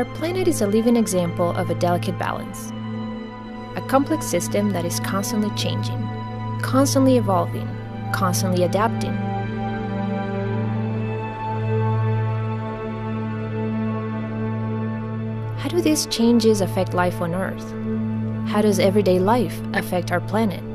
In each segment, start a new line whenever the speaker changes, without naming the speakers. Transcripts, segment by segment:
Our planet is a living example of a delicate balance. A complex system that is constantly changing, constantly evolving, constantly adapting. How do these changes affect life on Earth? How does everyday life affect our planet?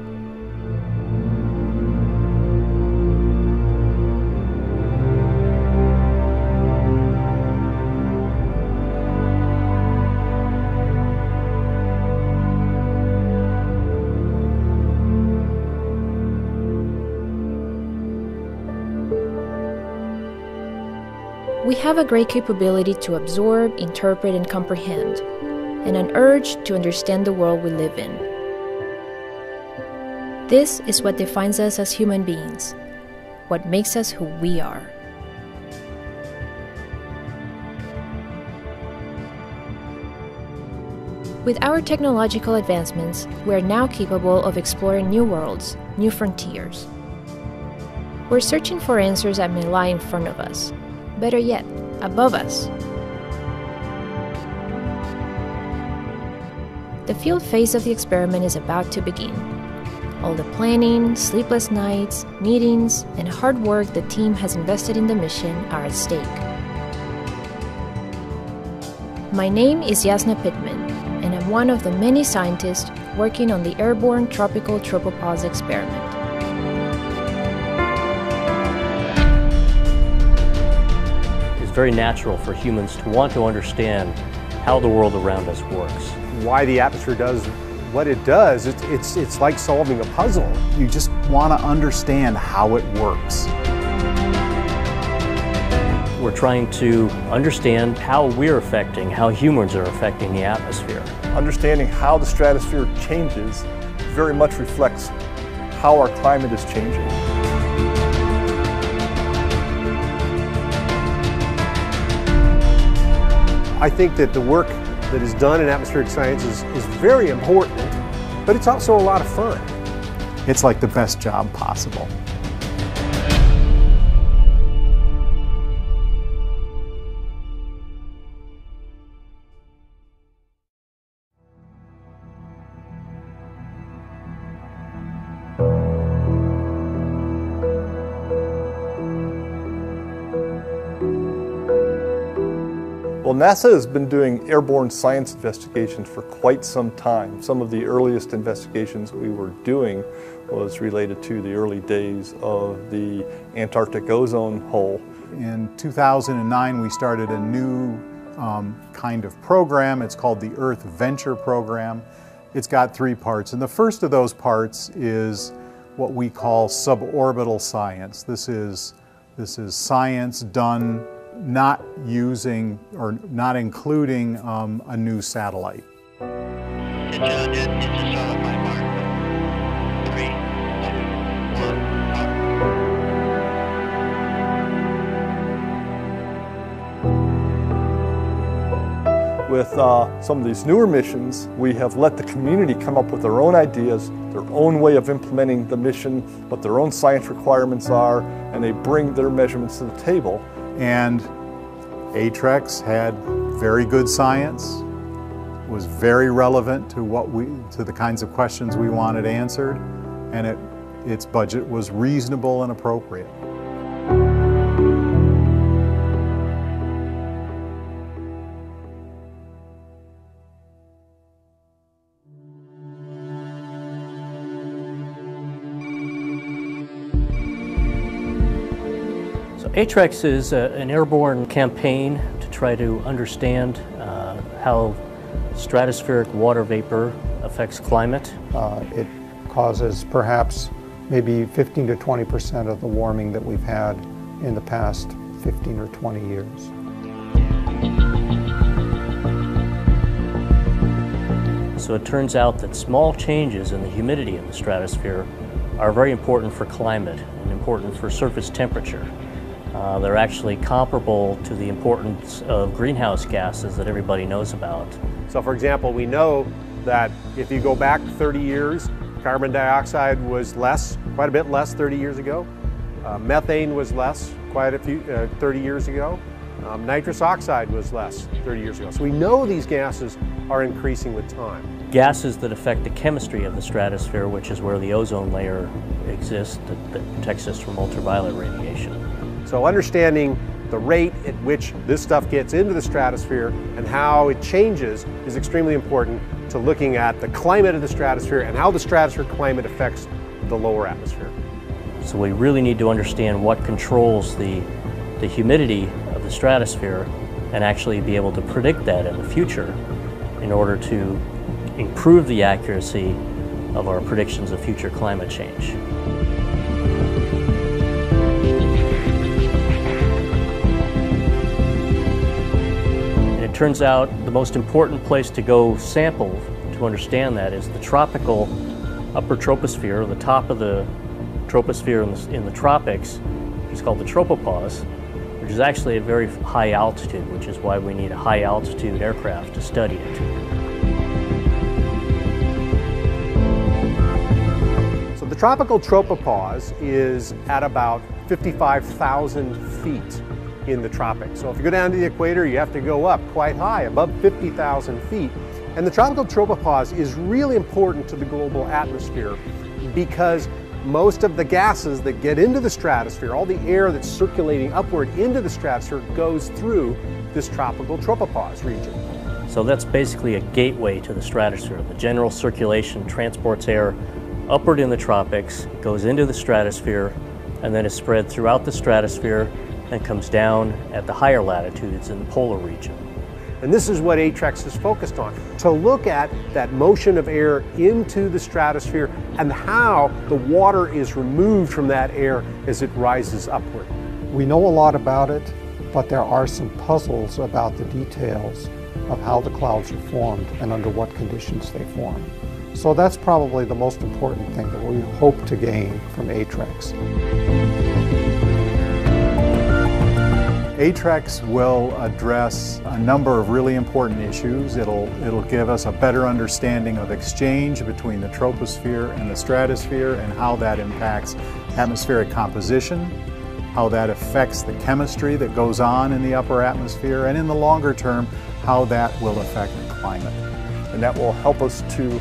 Have a great capability to absorb, interpret, and comprehend, and an urge to understand the world we live in. This is what defines us as human beings, what makes us who we are. With our technological advancements, we are now capable of exploring new worlds, new frontiers. We're searching for answers that may lie in front of us, better yet, above us. The field phase of the experiment is about to begin. All the planning, sleepless nights, meetings, and hard work the team has invested in the mission are at stake. My name is Jasna Pittman, and I'm one of the many scientists working on the airborne tropical tropopause experiment.
Very natural for humans to want to understand how the world around us works.
Why the atmosphere does what it does, it's, it's, it's like solving a puzzle. You just want to understand how it works.
We're trying to understand how we're affecting, how humans are affecting the atmosphere.
Understanding how the stratosphere changes very much reflects how our climate is changing.
I think that the work that is done in atmospheric science is, is very important, but it's also a lot of fun. It's like the best job possible.
NASA has been doing airborne science investigations for quite some time. Some of the earliest investigations we were doing was related to the early days of the Antarctic ozone hole.
In 2009, we started a new um, kind of program. It's called the Earth Venture Program. It's got three parts, and the first of those parts is what we call suborbital science. This is, this is science done not using or not including um, a new satellite.
With uh, some of these newer missions, we have let the community come up with their own ideas, their own way of implementing the mission, what their own science requirements are, and they bring their measurements to the table.
And ATTREX had very good science, was very relevant to what we to the kinds of questions we wanted answered, and it, its budget was reasonable and appropriate.
ATTREX is a, an airborne campaign to try to understand uh, how stratospheric water vapor affects climate.
Uh, it causes perhaps maybe 15 to 20 percent of the warming that we've had in the past 15 or 20 years.
So it turns out that small changes in the humidity in the stratosphere are very important for climate and important for surface temperature. Uh, they're actually comparable to the importance of greenhouse gases that everybody knows about.
So for example, we know that if you go back 30 years, carbon dioxide was less, quite a bit less 30 years ago. Uh, methane was less quite a few, uh, 30 years ago.
Um, nitrous oxide was less 30 years ago. So we know these gases are increasing with time.
Gases that affect the chemistry of the stratosphere, which is where the ozone layer exists that, that protects us from ultraviolet radiation.
So understanding the rate at which this stuff gets into the stratosphere and how it changes is extremely important to looking at the climate of the stratosphere and how the stratosphere climate affects the lower atmosphere.
So we really need to understand what controls the, the humidity of the stratosphere and actually be able to predict that in the future in order to improve the accuracy of our predictions of future climate change. Turns out the most important place to go sample to understand that is the tropical upper troposphere, the top of the troposphere in the, in the tropics, it's called the tropopause, which is actually a very high altitude, which is why we need a high altitude aircraft to study it.
So the tropical tropopause is at about 55,000 feet in the tropics. So if you go down to the equator, you have to go up quite high, above 50,000 feet. And the tropical tropopause is really important to the global atmosphere because most of the gases that get into the stratosphere, all the air that's circulating upward into the stratosphere goes through this tropical tropopause region.
So that's basically a gateway to the stratosphere. The general circulation transports air upward in the tropics, goes into the stratosphere, and then is spread throughout the stratosphere and comes down at the higher latitudes in the polar region.
And this is what ATTREX is focused on, to look at that motion of air into the stratosphere and how the water is removed from that air as it rises upward.
We know a lot about it, but there are some puzzles about the details of how the clouds are formed and under what conditions they form. So that's probably the most important thing that we hope to gain from ATTREX.
ATTREX will address a number of really important issues. It'll, it'll give us a better understanding of exchange between the troposphere and the stratosphere and how that impacts atmospheric composition, how that affects the chemistry that goes on in the upper atmosphere, and in the longer term, how that will affect climate.
And that will help us to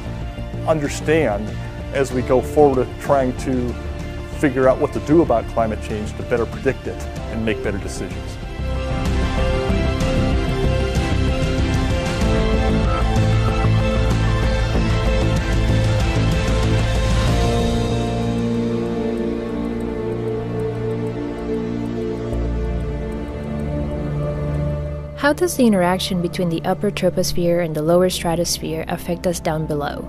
understand as we go forward trying to figure out what to do about climate change to better predict it and make better decisions.
How does the interaction between the upper troposphere and the lower stratosphere affect us down below?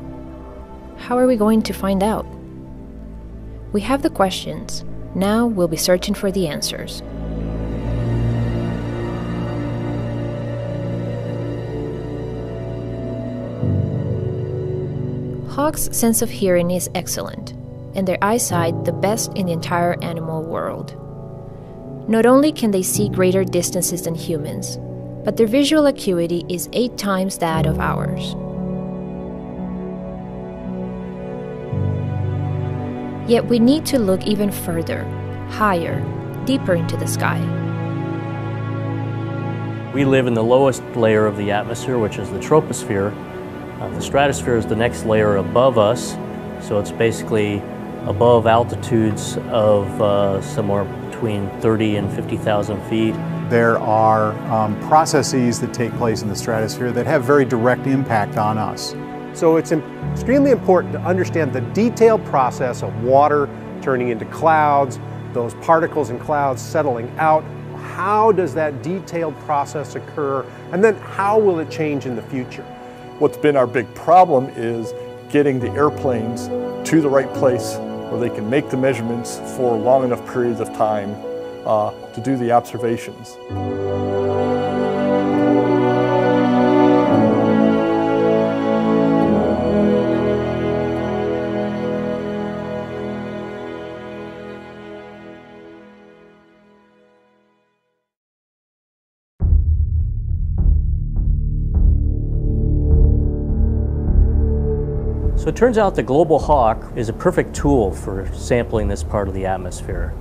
How are we going to find out? We have the questions. Now we'll be searching for the answers. Hawks' sense of hearing is excellent, and their eyesight the best in the entire animal world. Not only can they see greater distances than humans, but their visual acuity is eight times that of ours. Yet we need to look even further, higher, deeper into the sky.
We live in the lowest layer of the atmosphere, which is the troposphere. Uh, the stratosphere is the next layer above us, so it's basically above altitudes of uh, somewhere between 30 and 50,000 feet.
There are um, processes that take place in the stratosphere that have very direct impact on us.
So it's extremely important to understand the detailed process of water turning into clouds, those particles in clouds settling out. How does that detailed process occur? And then how will it change in the future?
What's been our big problem is getting the airplanes to the right place where they can make the measurements for long enough periods of time uh, to do the observations.
So it turns out the global hawk is a perfect tool for sampling this part of the atmosphere.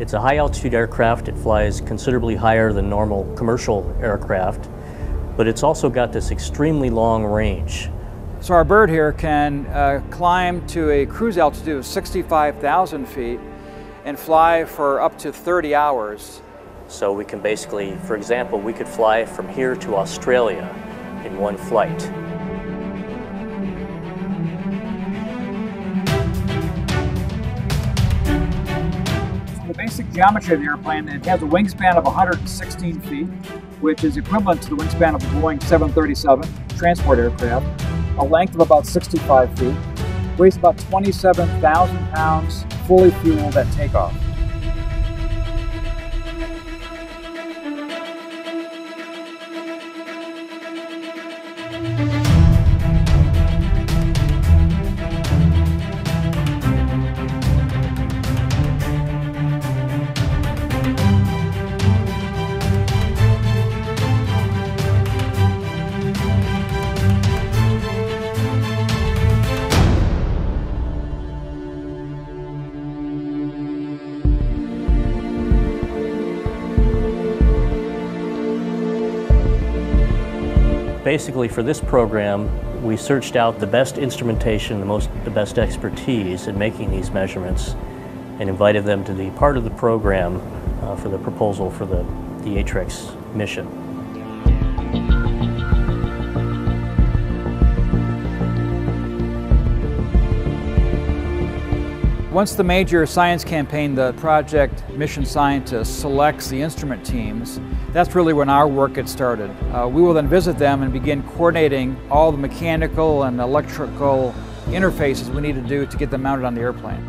It's a high altitude aircraft. It flies considerably higher than normal commercial aircraft, but it's also got this extremely long range.
So our bird here can uh, climb to a cruise altitude of 65,000 feet and fly for up to 30 hours.
So we can basically, for example, we could fly from here to Australia in one flight.
Geometry of the airplane, it has a wingspan of 116 feet, which is equivalent to the wingspan of a Boeing 737 transport aircraft, a length of about 65 feet, weighs about 27,000 pounds, fully fueled at takeoff.
Basically, for this program, we searched out the best instrumentation, the, most, the best expertise in making these measurements, and invited them to be part of the program uh, for the proposal for the, the ATTREX mission.
Once the major science campaign, the project mission scientist selects the instrument teams, that's really when our work gets started. Uh, we will then visit them and begin coordinating all the mechanical and electrical interfaces we need to do to get them mounted on the airplane.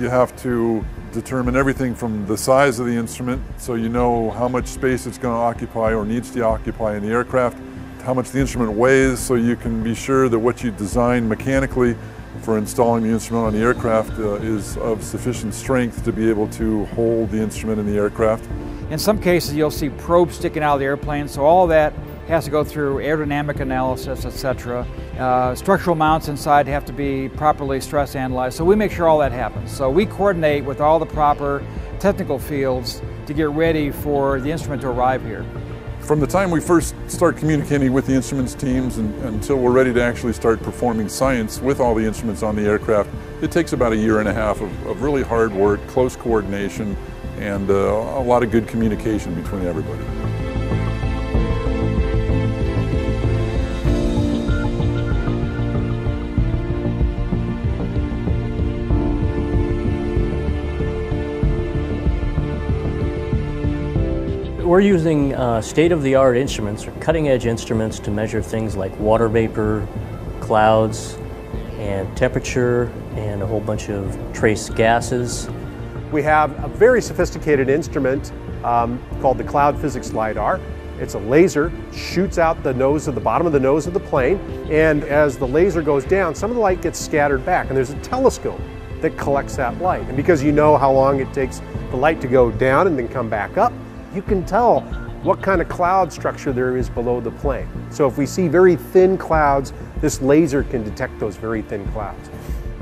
You have to determine everything from the size of the instrument, so you know how much space it's going to occupy or needs to occupy in the aircraft, how much the instrument weighs so you can be sure that what you design mechanically for installing the instrument on the aircraft uh, is of sufficient strength to be able to hold the instrument in the aircraft.
In some cases you'll see probes sticking out of the airplane, so all that has to go through aerodynamic analysis, etc. Uh, structural mounts inside have to be properly stress analyzed, so we make sure all that happens. So we coordinate with all the proper technical fields to get ready for the instrument to arrive here.
From the time we first start communicating with the instruments teams and, until we're ready to actually start performing science with all the instruments on the aircraft, it takes about a year and a half of, of really hard work, close coordination, and uh, a lot of good communication between everybody.
We're using uh, state-of-the-art instruments or cutting-edge instruments to measure things like water vapor, clouds, and temperature, and a whole bunch of trace gases.
We have a very sophisticated instrument um, called the Cloud Physics LiDAR. It's a laser, shoots out the nose of the bottom of the nose of the plane, and as the laser goes down, some of the light gets scattered back, and there's a telescope that collects that light. And because you know how long it takes the light to go down and then come back up, you can tell what kind of cloud structure there is below the plane. So if we see very thin clouds, this laser can detect those very thin clouds.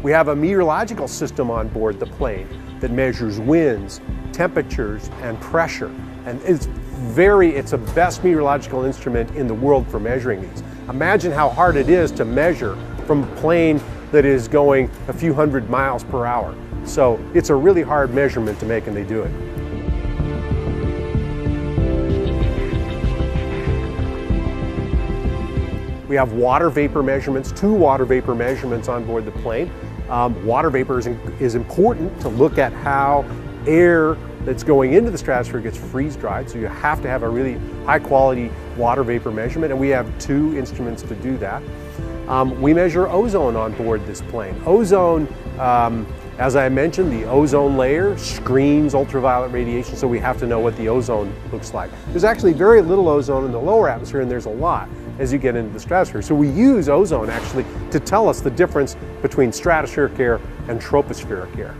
We have a meteorological system on board the plane that measures winds, temperatures, and pressure. And it's very, it's a best meteorological instrument in the world for measuring these. Imagine how hard it is to measure from a plane that is going a few hundred miles per hour. So it's a really hard measurement to make and they do it. We have water vapor measurements, two water vapor measurements on board the plane. Um, water vapor is, is important to look at how air that's going into the stratosphere gets freeze dried. So you have to have a really high quality water vapor measurement, and we have two instruments to do that. Um, we measure ozone on board this plane. Ozone, um, as I mentioned, the ozone layer screens ultraviolet radiation, so we have to know what the ozone looks like. There's actually very little ozone in the lower atmosphere, and there's a lot as you get into the stratosphere. So we use ozone actually to tell us the difference between stratospheric air and tropospheric air.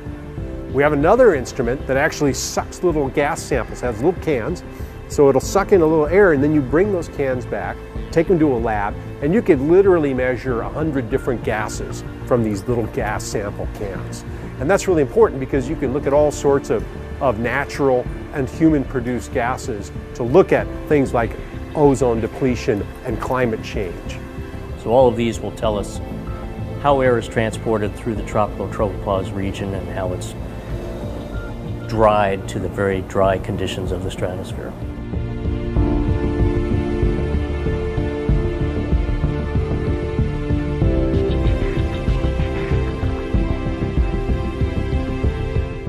We have another instrument that actually sucks little gas samples, has little cans, So it'll suck in a little air and then you bring those cans back, take them to a lab, and you could literally measure 100 different gases from these little gas sample cans. And that's really important because you can look at all sorts of, of natural and human produced gases to look at things like ozone depletion and climate change.
So all of these will tell us how air is transported through the tropical tropopause region and how it's dried to the very dry conditions of the stratosphere.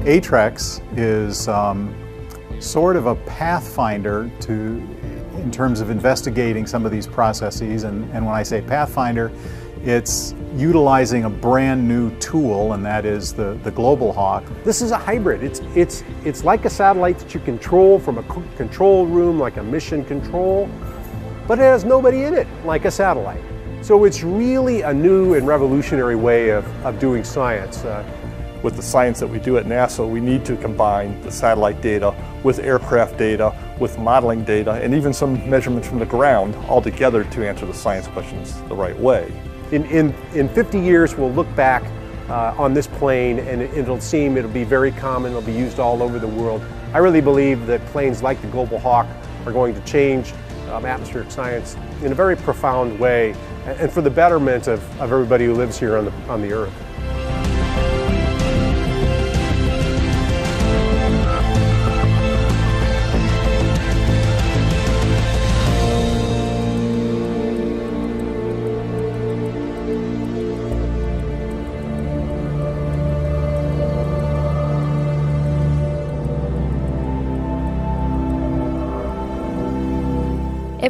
ATTREX is um, sort of a pathfinder to, in terms of investigating some of these processes. And, and when I say pathfinder, it's utilizing a brand new tool, and that is the, the Global Hawk.
This is a hybrid. It's, it's, it's like a satellite that you control from a control room, like a mission control, but it has nobody in it, like a satellite. So it's really a new and revolutionary way of, of doing science. Uh,
with the science that we do at NASA, we need to combine the satellite data with aircraft data, with modeling data, and even some measurements from the ground all together to answer the science questions the right way.
In, in, in 50 years, we'll look back uh, on this plane and it'll seem it'll be very common, it'll be used all over the world. I really believe that planes like the Global Hawk are going to change um, atmospheric science in a very profound way and for the betterment of, of everybody who lives here on the, on the Earth.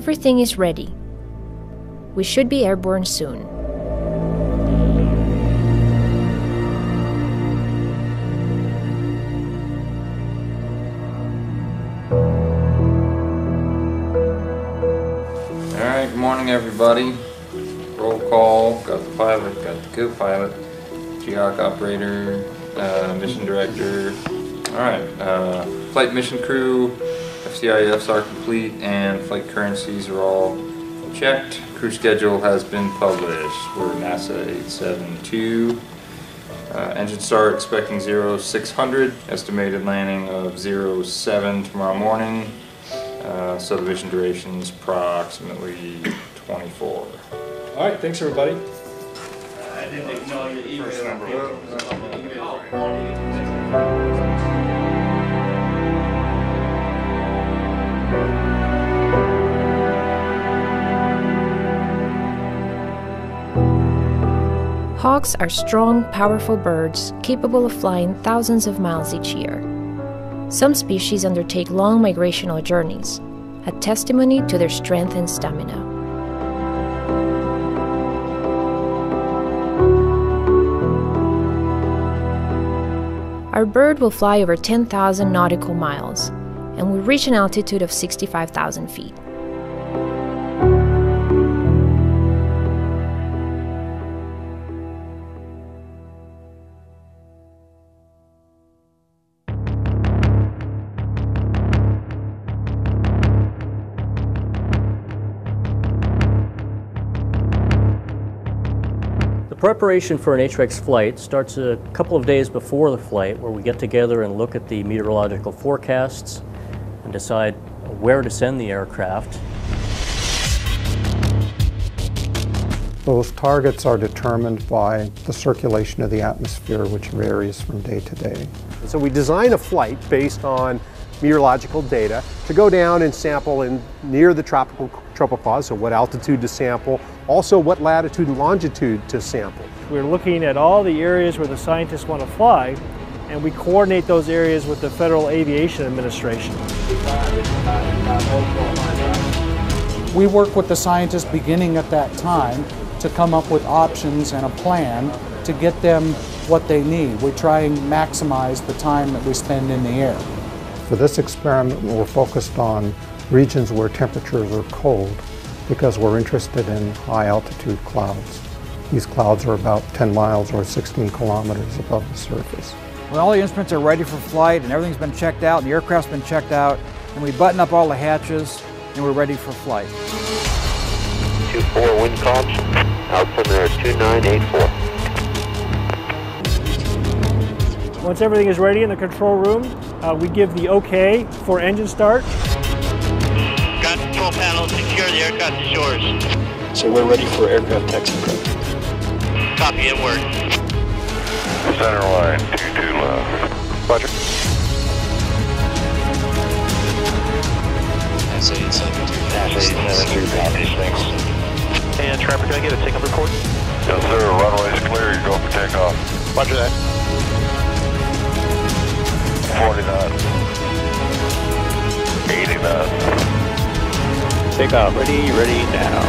Everything is ready. We should be airborne soon.
Alright, good morning everybody. Roll call, got the pilot, got the co-pilot, GEOC operator, uh, mission director. Alright, uh, flight mission crew, FCIFs are complete and flight currencies are all checked. Crew schedule has been published. We're NASA 872. Uh, engine start expecting 0600. Estimated landing of 07 tomorrow morning. Uh, so the mission duration is approximately 24.
All right, thanks everybody.
I didn't ignore your email.
Hawks are strong, powerful birds capable of flying thousands of miles each year. Some species undertake long migrational journeys, a testimony to their strength and stamina. Our bird will fly over 10,000 nautical miles and will reach an altitude of 65,000 feet.
Preparation for an ATTREX flight starts a couple of days before the flight where we get together and look at the meteorological forecasts and decide where to send the aircraft.
Those targets are determined by the circulation of the atmosphere, which varies from day to day.
So we design a flight based on meteorological data to go down and sample in near the tropical tropopause, so what altitude to sample, also what latitude and longitude to sample.
We're looking at all the areas where the scientists want to fly, and we coordinate those areas with the Federal Aviation Administration.
We work with the scientists beginning at that time to come up with options and a plan to get them what they need. We try and maximize the time that we spend in the air.
For this experiment, we're focused on regions where temperatures are cold because we're interested in high altitude clouds. These clouds are about 10 miles or 16 kilometers above the surface.
When all the instruments are ready for flight and everything's been checked out and the aircraft's been checked out, and we button up all the hatches, and we're ready for flight.
2-4 wind comms, altimeter 2984.
Once everything is ready in the control room, uh, we give the OK for engine start
the aircraft to shores.
So we're ready for aircraft taxi prep.
Copy, inward.
Center line, 22 left.
Roger.
That's 872.
That's 872, copy,
and uh, Trapper, can I get a takeoff report?
Yes, sir. Runway's clear. You're going for takeoff.
Roger that.
49. 89.
Takeoff, ready, ready now.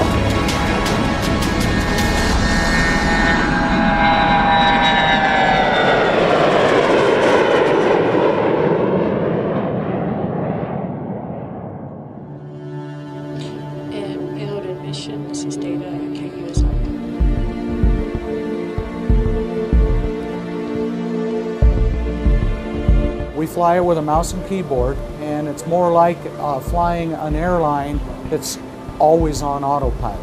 And payload admission, this is data at
We fly it with a mouse and keyboard, and it's more like uh, flying an airline that's always on autopilot.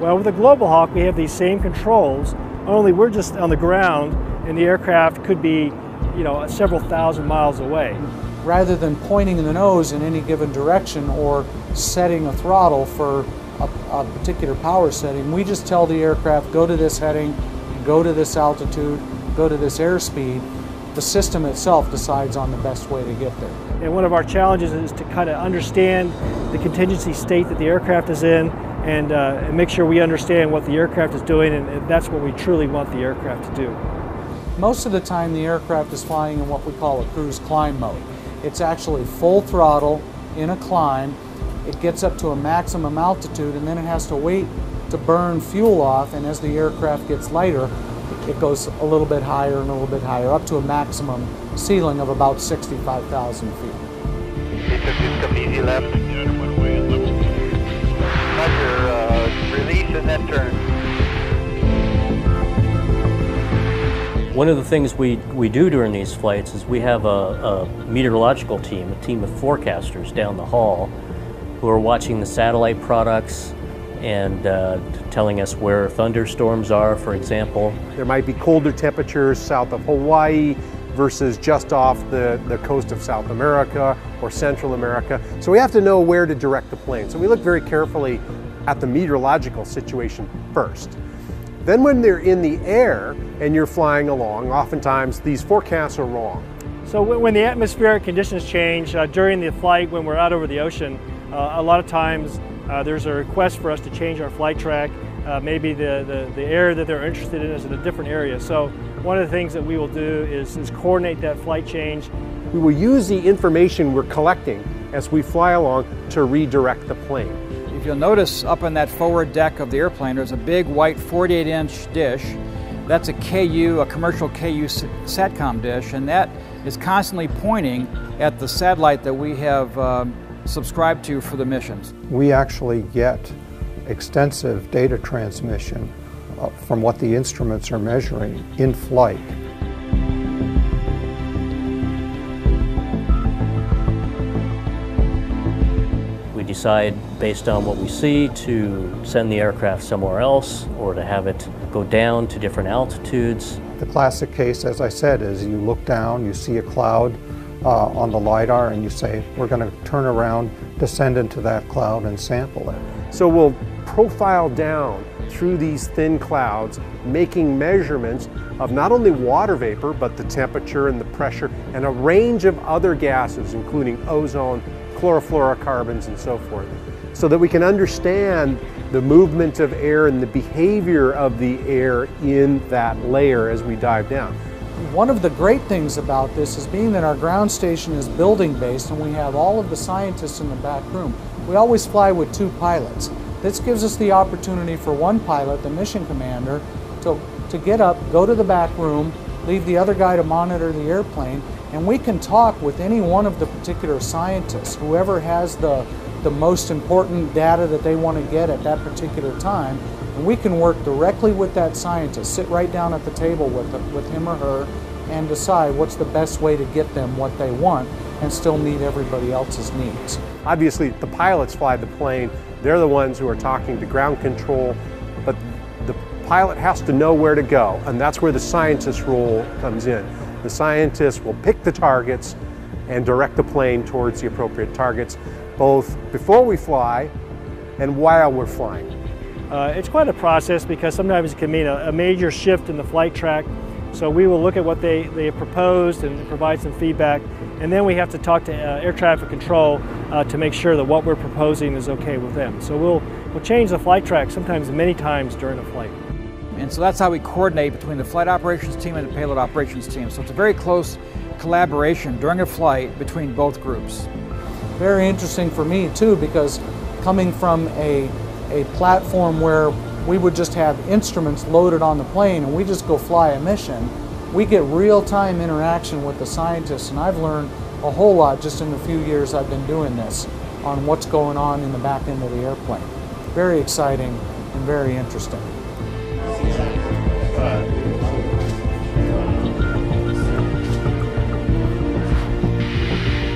Well, with the Global Hawk, we have these same controls, only we're just on the ground, and the aircraft could be, you know, several thousand miles away.
Rather than pointing the nose in any given direction or setting a throttle for a, a particular power setting, we just tell the aircraft go to this heading, go to this altitude, go to this airspeed. The system itself decides on the best way to get there.
And one of our challenges is to kind of understand the contingency state that the aircraft is in and, uh, and make sure we understand what the aircraft is doing, and, and that's what we truly want the aircraft to do.
Most of the time, the aircraft is flying in what we call a cruise climb mode. It's actually full throttle in a climb. It gets up to a maximum altitude, and then it has to wait to burn fuel off. And as the aircraft gets lighter, it goes a little bit higher and a little bit higher, up to a maximum ceiling of about 65,000 feet.
Easy left. Roger, uh, release and then turn.
One of the things we, we do during these flights is we have a, a meteorological team, a team of forecasters down the hall who are watching the satellite products and uh, telling us where thunderstorms are, for example.
There might be colder temperatures south of Hawaii versus just off the, the coast of South America or Central America. So we have to know where to direct the plane. So we look very carefully at the meteorological situation first. Then when they're in the air and you're flying along, oftentimes these forecasts are wrong.
So when when the atmospheric conditions change uh, during the flight, when we're out over the ocean, uh, a lot of times uh, there's a request for us to change our flight track. Uh, maybe the, the, the area that they're interested in is in a different area. So one of the things that we will do is, is coordinate that flight change.
We will use the information we're collecting as we fly along to redirect the plane.
If you'll notice up on that forward deck of the airplane, there's a big white 48 inch dish. That's a KU, a commercial KU SATCOM dish, and that is constantly pointing at the satellite that we have um, subscribed to for the missions.
We actually get extensive data transmission uh, from what the instruments are measuring in flight.
We decide based on what we see to send the aircraft somewhere else or to have it go down to different altitudes.
The classic case, as I said, is you look down, you see a cloud uh, on the LiDAR, and you say, we're going to turn around, descend into that cloud, and sample it.
So we'll profile down through these thin clouds, making measurements of not only water vapor, but the temperature and the pressure, and a range of other gases, including ozone, chlorofluorocarbons, and so forth, so that we can understand the movement of air and the behavior of the air in that layer as we dive down.
One of the great things about this is being that our ground station is building based and we have all of the scientists in the back room. We always fly with two pilots. This gives us the opportunity for one pilot, the mission commander, to, to get up, go to the back room, leave the other guy to monitor the airplane, and we can talk with any one of the particular scientists, whoever has the, the most important data that they want to get at that particular time, and we can work directly with that scientist, sit right down at the table with, with him or her, and decide what's the best way to get them what they want. and still meet everybody else's needs.
Obviously, the pilots fly the plane. They're the ones who are talking to ground control, but the pilot has to know where to go, and that's where the scientist role comes in. The scientist will pick the targets and direct the plane towards the appropriate targets, both before we fly and while we're flying.
Uh, it's quite a process because sometimes it can mean a, a, major shift in the flight track. So we will look at what they, they have proposed and provide some feedback. And then we have to talk to uh, air traffic control uh, to make sure that what we're proposing is okay with them. So we'll, we'll change the flight track sometimes many times during a flight.
And so that's how we coordinate between the flight operations team and the payload operations team. So it's a very close collaboration during a flight between both groups.
Very interesting for me too because coming from a, a platform where we would just have instruments loaded on the plane and we just go fly a mission, we get real-time interaction with the scientists and I've learned a whole lot just in the few years I've been doing this on what's going on in the back end of the airplane. Very exciting and very interesting.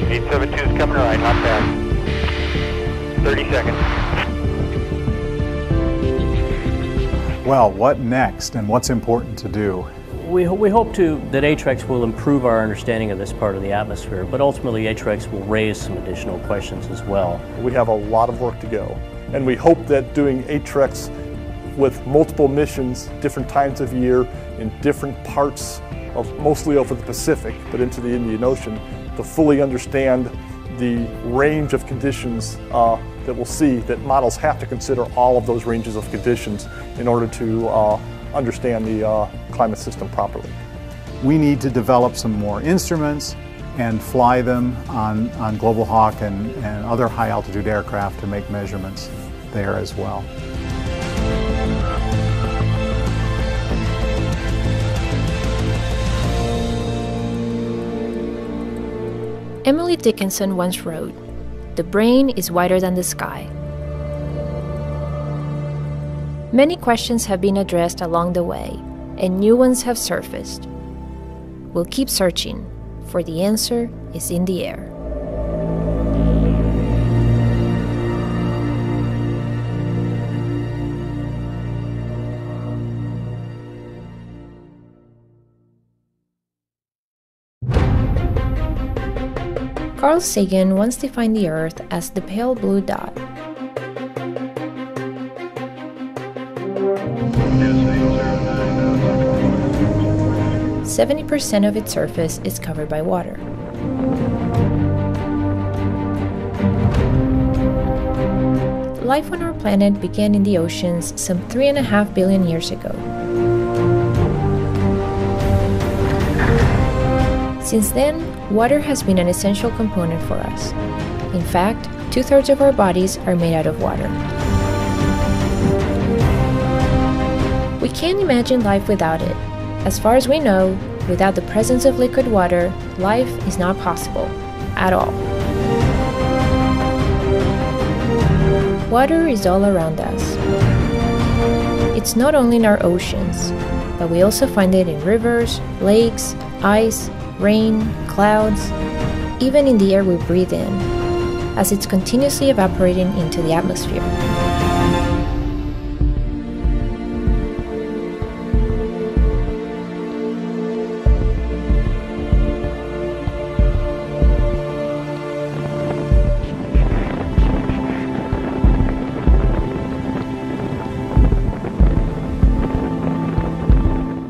872 is coming right, hop back. 30 seconds.
Well, what next and what's important to do?
We, we hope to that ATTREX will improve our understanding of this part of the atmosphere, but ultimately ATTREX will raise some additional questions as well.
We have a lot of work to go, and we hope that doing ATTREX with multiple missions, different times of year, in different parts of mostly over the Pacific, but into the Indian Ocean, to fully understand the range of conditions uh, that we'll see that models have to consider all of those ranges of conditions in order to uh, understand the uh, climate system properly.
We need to develop some more instruments and fly them on, on Global Hawk and, and other high altitude aircraft to make measurements there as well.
Emily Dickinson once wrote, The brain is wider than the sky. Many questions have been addressed along the way, and new ones have surfaced. We'll keep searching, for the answer is in the air. Carl Sagan once defined the Earth as the pale blue dot. Seventy percent of its surface is covered by water. Life on our planet began in the oceans some three and a half billion years ago. Since then, Water has been an essential component for us. In fact, two thirds of our bodies are made out of water. We can't imagine life without it. As far as we know, without the presence of liquid water, life is not possible at all. Water is all around us. It's not only in our oceans, but we also find it in rivers, lakes, ice, rain, clouds, even in the air we breathe in, as it's continuously evaporating into the atmosphere.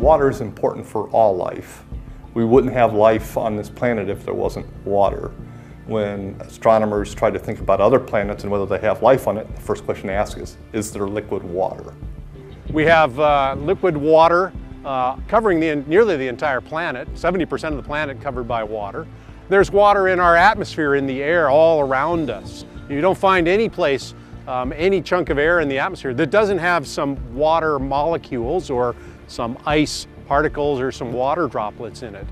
Water is important for all life we wouldn't have life on this planet if there wasn't water. When astronomers try to think about other planets and whether they have life on it, the first question they ask is, is there liquid water?
We have uh, liquid water uh, covering the, nearly the entire planet, 70% of the planet covered by water. There's water in our atmosphere, in the air, all around us. You don't find any place, um, any chunk of air in the atmosphere that doesn't have some water molecules or some ice particles or some water droplets in it.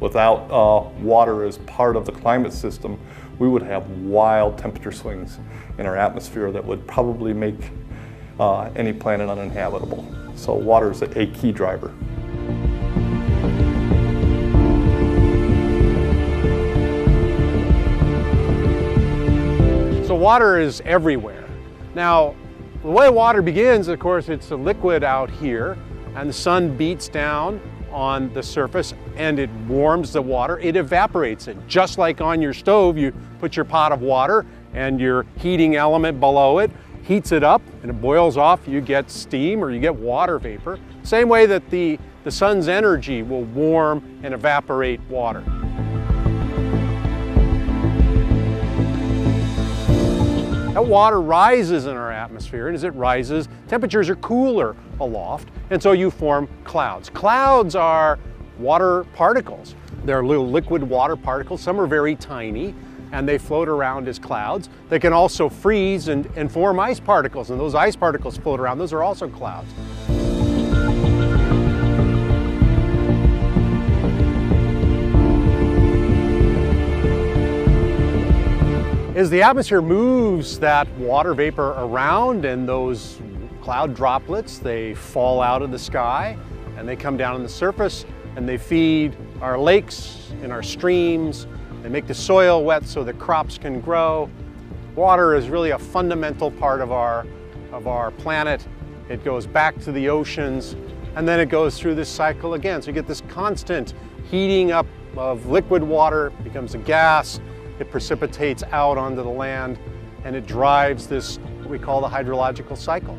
Without uh, water as part of the climate system, we would have wild temperature swings in our atmosphere that would probably make uh, any planet uninhabitable. So water is a, a key driver.
So water is everywhere. Now, the way water begins, of course, it's a liquid out here, and the sun beats down on the surface and it warms the water. It evaporates it. Just like on your stove, you put your pot of water and your heating element below it heats it up and it boils off, you get steam or you get water vapor. Same way that the, the sun's energy will warm and evaporate water. That water rises in our atmosphere, and as it rises, temperatures are cooler aloft, and so you form clouds. Clouds are water particles. They're little liquid water particles. Some are very tiny, and they float around as clouds. They can also freeze and, and form ice particles, and those ice particles float around. Those are also clouds. As the atmosphere moves that water vapor around and those cloud droplets, they fall out of the sky and they come down on the surface and they feed our lakes and our streams. They make the soil wet so the crops can grow. Water is really a fundamental part of our, of our planet. It goes back to the oceans and then it goes through this cycle again. So you get this constant heating up of liquid water, becomes a gas, it precipitates out onto the land, and it drives this, what we call the hydrological cycle.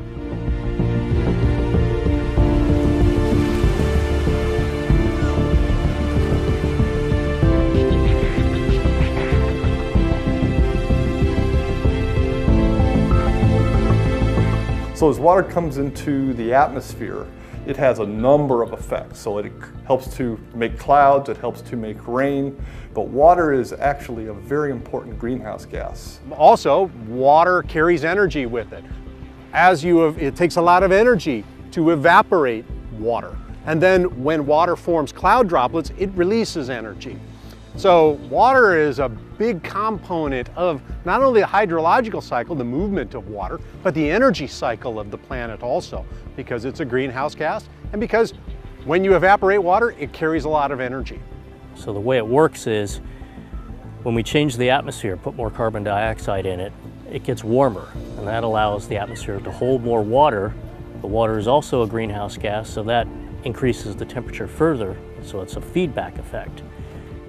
So as water comes into the atmosphere, it has a number of effects. So it helps to make clouds, it helps to make rain, but water is actually a very important greenhouse gas.
Also, water carries energy with it. As you it takes a lot of energy to evaporate water. And then when water forms cloud droplets, it releases energy. So water is a big component of not only the hydrological cycle, the movement of water, but the energy cycle of the planet also, because it's a greenhouse gas and because when you evaporate water, it carries a lot of energy.
So the way it works is when we change the atmosphere, put more carbon dioxide in it, it gets warmer and that allows the atmosphere to hold more water. The water is also a greenhouse gas, so that increases the temperature further, so it's a feedback effect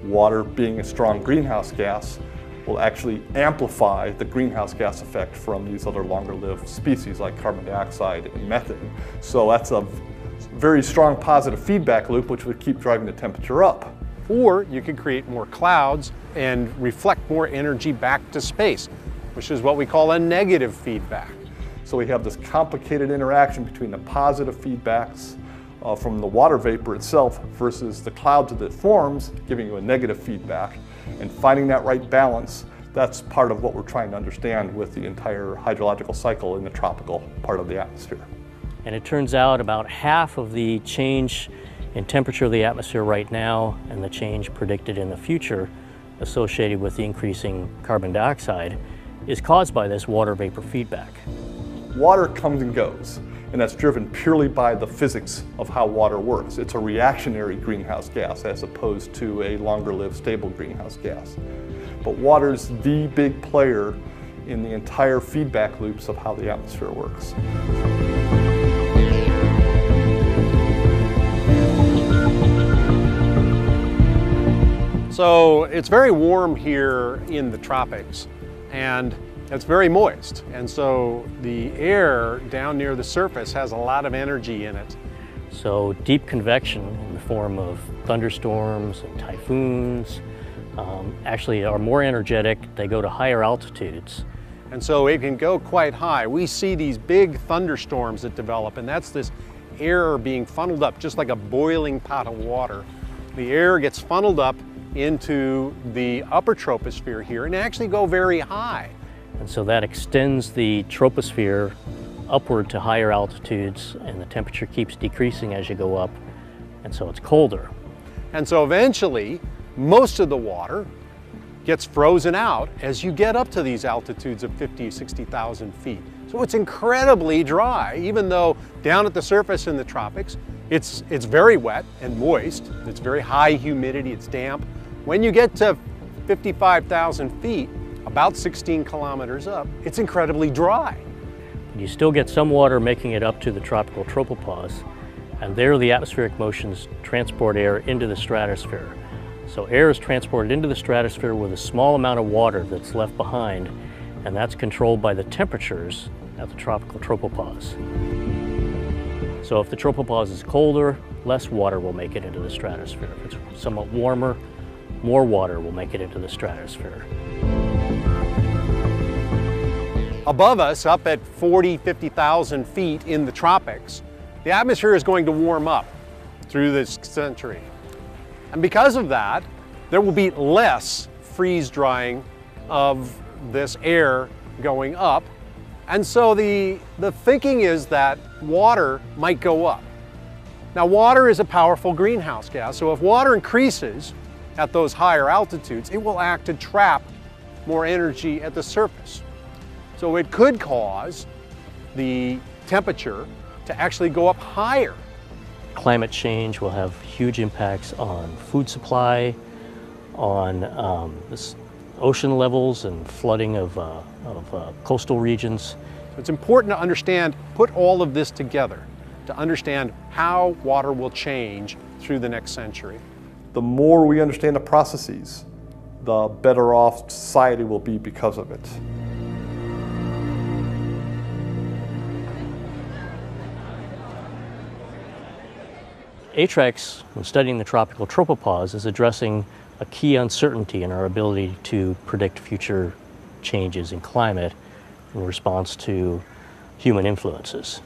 water being a strong greenhouse gas will actually amplify the greenhouse gas effect from these other longer lived species like carbon dioxide and methane. So that's a very strong positive feedback loop which would keep driving the temperature up.
Or you could create more clouds and reflect more energy back to space, which is what we call a negative feedback.
So we have this complicated interaction between the positive feedbacks uh, from the water vapor itself versus the clouds that it forms, giving you a negative feedback. And finding that right balance, that's part of what we're trying to understand with the entire hydrological cycle in the tropical part of the atmosphere.
And it turns out about half of the change in temperature of the atmosphere right now and the change predicted in the future associated with the increasing carbon dioxide is caused by this water vapor feedback.
Water comes and goes and that's driven purely by the physics of how water works. It's a reactionary greenhouse gas as opposed to a longer lived stable greenhouse gas. But water's the big player in the entire feedback loops of how the atmosphere works.
So it's very warm here in the tropics and it's very moist, and so the air down near the surface has a lot of energy in it.
So deep convection in the form of thunderstorms and typhoons um, actually are more energetic. They go to higher altitudes.
And so it can go quite high. We see these big thunderstorms that develop, and that's this air being funneled up, just like a boiling pot of water. The air gets funneled up into the upper troposphere here and actually go very high.
And so that extends the troposphere upward to higher altitudes and the temperature keeps decreasing as you go up and so it's colder.
And so eventually most of the water gets frozen out as you get up to these altitudes of 50, 60,000 feet. So it's incredibly dry, even though down at the surface in the tropics, it's, it's very wet and moist. It's very high humidity, it's damp. When you get to 55,000 feet, about 16 kilometers up, it's incredibly dry.
You still get some water making it up to the tropical tropopause, and there the atmospheric motions transport air into the stratosphere. So air is transported into the stratosphere with a small amount of water that's left behind, and that's controlled by the temperatures at the tropical tropopause. So if the tropopause is colder, less water will make it into the stratosphere. If it's somewhat warmer, more water will make it into the stratosphere.
Above us, up at 40, 50,000 feet in the tropics, the atmosphere is going to warm up through this century. And because of that, there will be less freeze drying of this air going up. And so the, the thinking is that water might go up. Now water is a powerful greenhouse gas, so if water increases at those higher altitudes, it will act to trap more energy at the surface. So it could cause the temperature to actually go up higher.
Climate change will have huge impacts on food supply, on um, ocean levels and flooding of, uh, of uh, coastal regions.
It's important to understand, put all of this together to understand how water will change through the next century.
The more we understand the processes, the better off society will be because of it.
ATTREX, when studying the tropical tropopause, is addressing a key uncertainty in our ability to predict future changes in climate in response to human influences.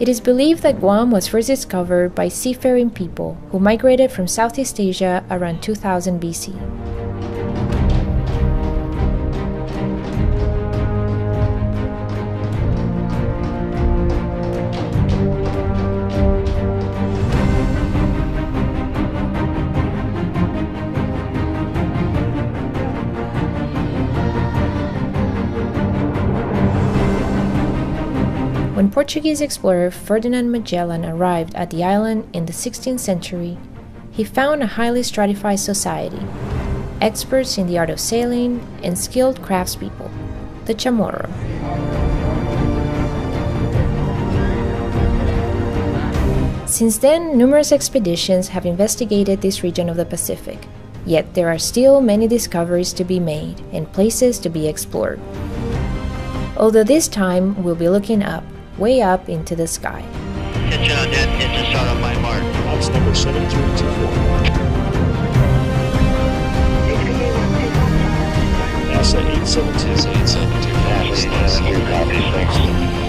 It is believed that Guam was first discovered by seafaring people who migrated from Southeast Asia around 2000 BC. When Portuguese explorer Ferdinand Magellan arrived at the island in the 16th century, he found a highly stratified society, experts in the art of sailing and skilled craftspeople, the Chamorro. Since then, numerous expeditions have investigated this region of the Pacific, yet there are still many discoveries to be made and places to be explored. Although this time we'll be looking up, way up into the sky.
Attention on net, engine start on my mark.
Box number 7324. NASA 872. 872.